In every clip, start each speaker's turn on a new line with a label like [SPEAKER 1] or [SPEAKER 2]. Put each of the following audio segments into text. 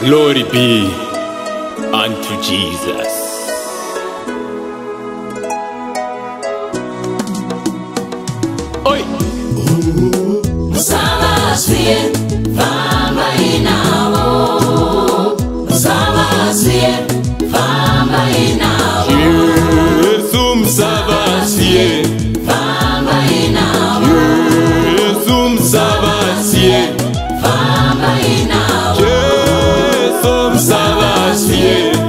[SPEAKER 1] Glory be unto Jesus. más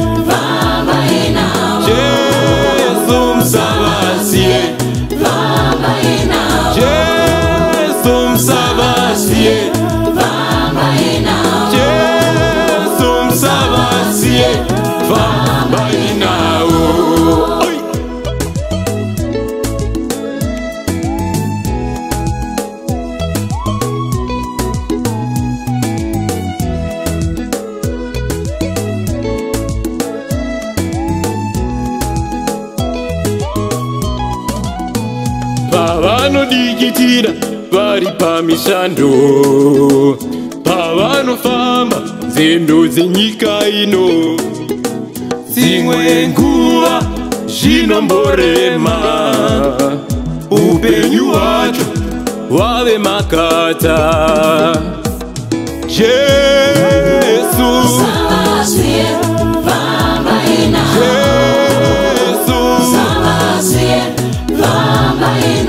[SPEAKER 1] vanodikitira vari pamishando pavanofamba nzendo dzenyika ino dzimwe nguva zvinomborema upenyu hwacho hwave makata jesu Yeah.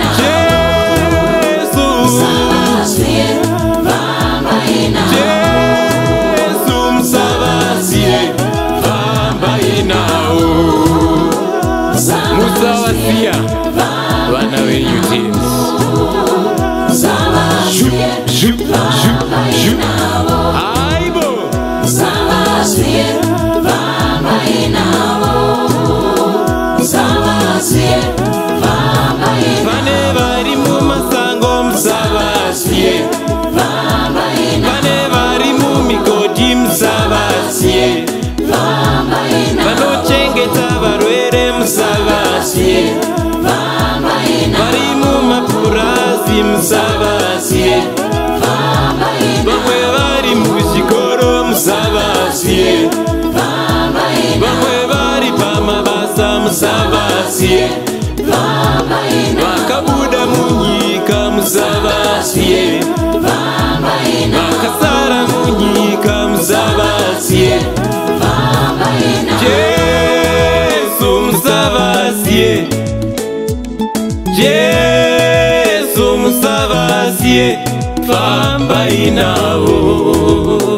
[SPEAKER 1] musawasia vana venyu jesu aibo Salvație, vama inavo vakabuda munyika muzavasiye vakasara munyika muzavasiye jesu muzavasiye jesu muzavasiye famba inavo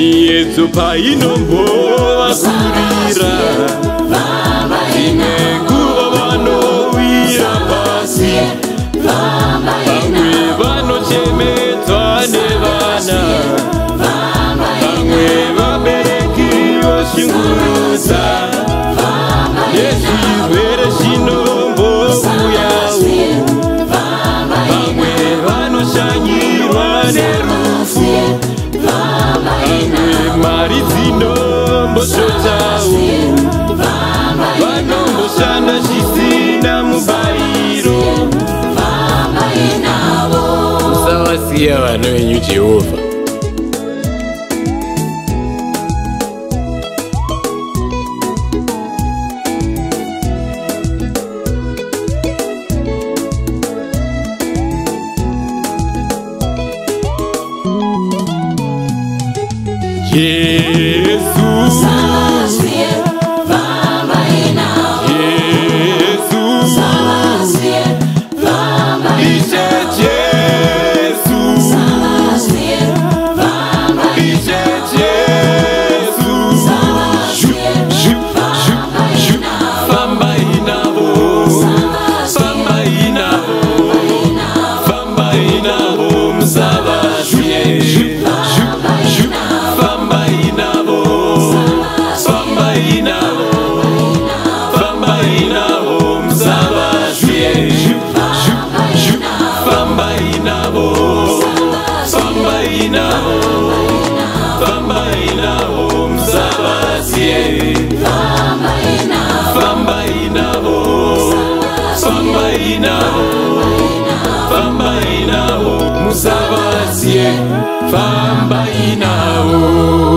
[SPEAKER 1] miedzo painombovasurira Tabia wanoenyu Jehova. Jesus. inao famba inao musavasie famba inao, famba inao.